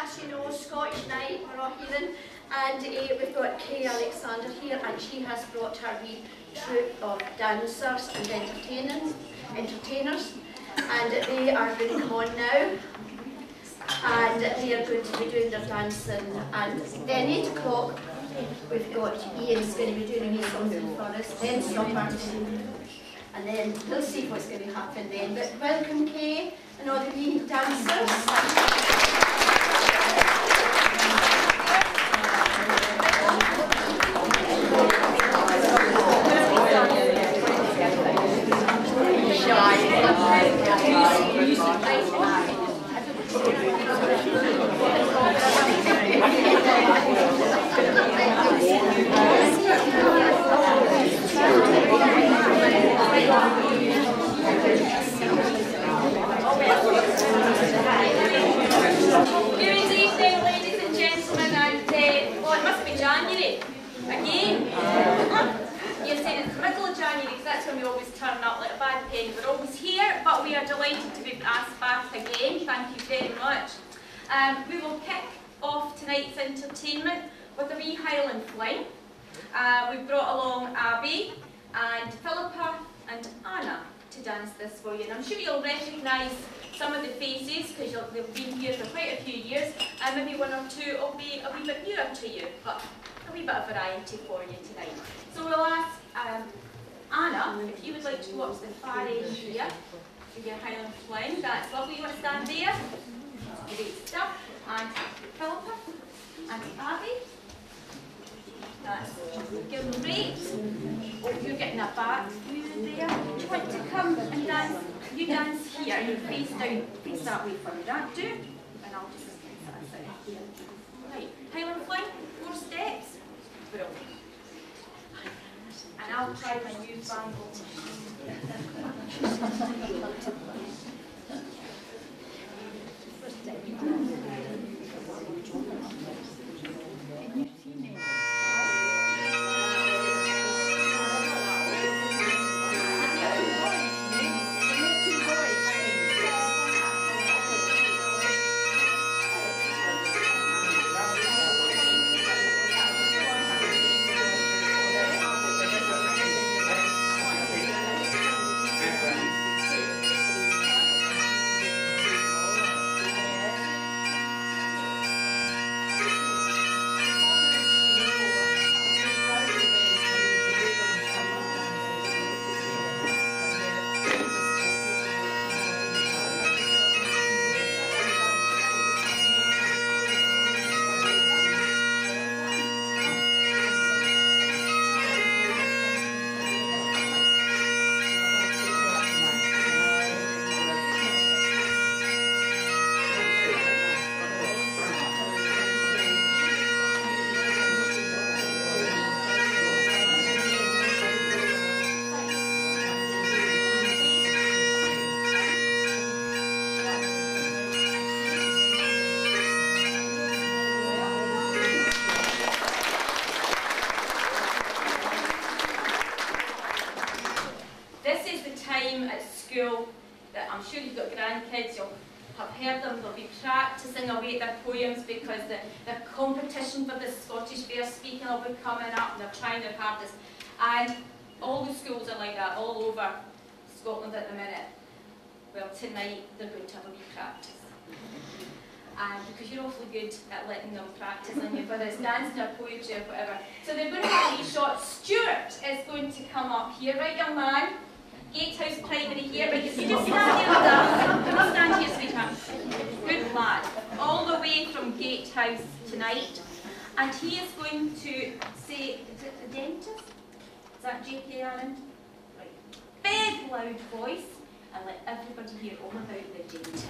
as you know, Scottish night, we're all healing, and uh, we've got Kay Alexander here, and she has brought her wee troupe of dancers and entertainers, entertainers, and they are going on now, and they are going to be doing their dancing, and then 8 o'clock, we've got Ian's going to be doing a wee something for us, then supper, and then we'll see what's going to happen then. But welcome, Kay, and all the wee dancers. Good evening, ladies and gentlemen, and uh, well, it must be January again. You're saying it's the middle of January because that's when we always turn up like a bad penny. We're always here, but we are delighted to be asked back again. Thank you very much. Um, we will kick off tonight's entertainment with a wee Highland fling. Uh, we've brought along Abby and Philippa and Anna to dance this for you. And I'm sure you'll recognise some of the faces because they've been here for quite a few years and maybe one or two will be a wee bit newer to you, but a wee bit of variety for you tonight. So we'll ask um, Anna if you would like to watch the far end here for your Highland Fling. That's lovely. You want to stand there? Great stuff. And Philippa and Abby. That's great. Oh, you're getting a back view there. Do you want to come and dance? You dance here, you face down, face that way for me, that do? And I'll just I'm sure you've got grandkids, you'll have heard them, they'll be practising away their poems because the, the competition for the Scottish Fair speaking will be coming up and they're trying their hardest. And all the schools are like that all over Scotland at the minute. Well, tonight they're going to have a wee practice. And because you're awfully good at letting them practice on you, whether it's dancing or poetry or whatever. So they're going to have a wee shot. Stuart is going to come up here, right young man? Gatehouse Primary here, but you just stand here dance. Come stand here, sweetheart. Good lad. All the way from Gatehouse tonight. And he is going to say, is it the dentist? Is that J.K. Annand? Right. Big loud voice and let everybody hear all about the dentist.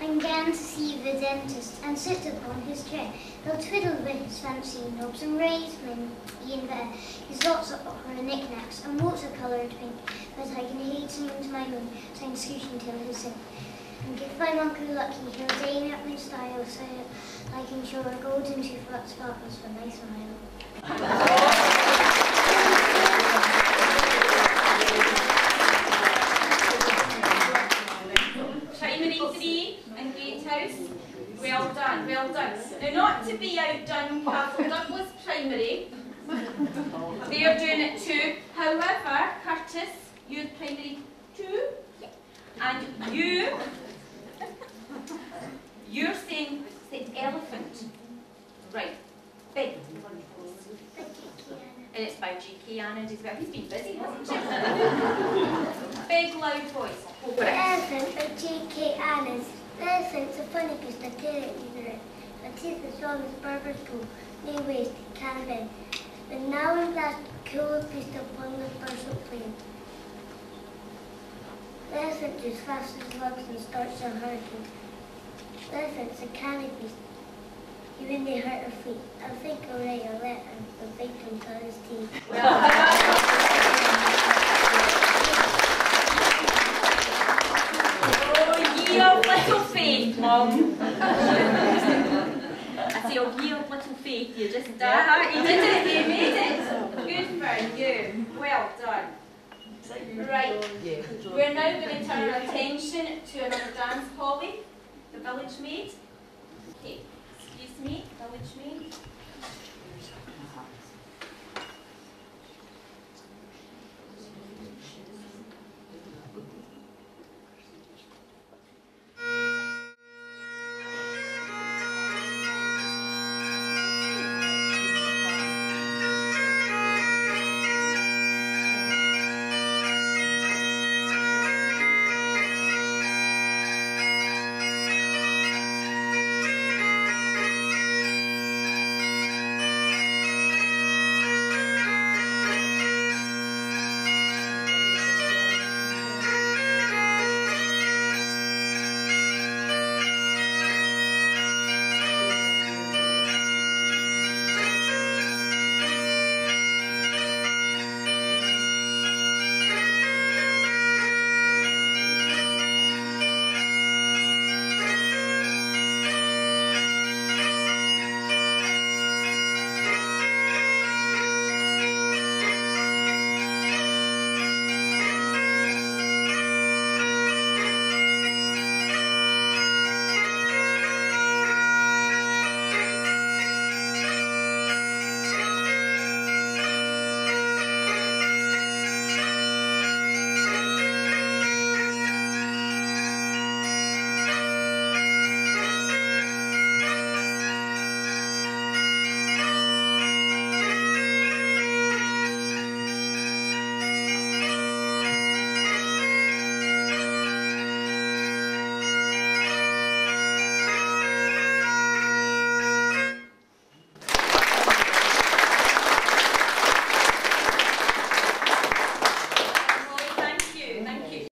I'm going to see the dentist and sit upon his chair. He'll twiddle with his fancy knobs and raise me in there. He's lots of opera knickknacks and watercolour and pink, but I can hasten into my room, saying scooch until he's in. And if I'm uncle lucky, he'll deign up my style, so I can show a golden tooth that sparkles when I smile. Primary three and Gatehouse. Well done, well done. Now, not to be outdone, Castle Douglas Primary. They are doing it too. However, Curtis, you're primary two, and you, you're saying the elephant. Right, big. And it's by J.K. Annand as well. He's been busy, hasn't he? big loud voice. The elephant by J.K. Annand. The elephant's the funniest I tell it either. The teeth as long as barber's pole, no waist, can But now and last cool beast upon the plain. The elephant is fast as lugs and starts. The elephant's a beast. Even they hurt her feet. I think write a letter and bite him till his teeth. Oh, ye of little faith, Mum. I say, oh, ye of little faith, you just uh, you did it, you made it. Good for you. Well done. Right, we're now going to turn our attention to another dance, Polly, the village maid. Okay, excuse me, village maid.